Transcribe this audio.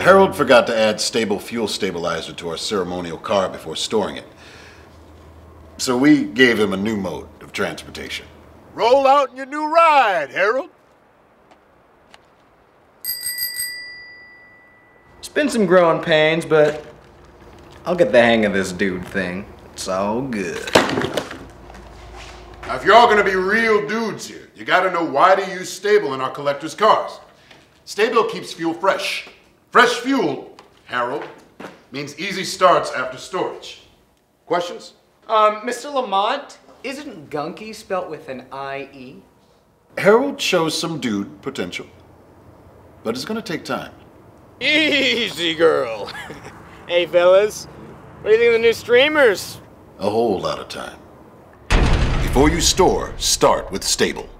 Harold forgot to add STA-BIL fuel stabilizer to our ceremonial car before storing it. So we gave him a new mode of transportation. Roll out in your new ride, Harold. It's been some growing pains, but I'll get the hang of this dude thing. It's all good. Now, if you're all gonna be real dudes here, you gotta know why to use STA-BIL in our collector's cars. STA-BIL keeps fuel fresh. Fresh fuel, Harold, means easy starts after storage. Questions? Um, Mr. Lamont, isn't gunky spelt with an I-E? Harold shows some dude potential, but it's gonna take time. Easy, girl. hey, fellas. What do you think of the new streamers? A whole lot of time. Before you store, start with STA-BIL.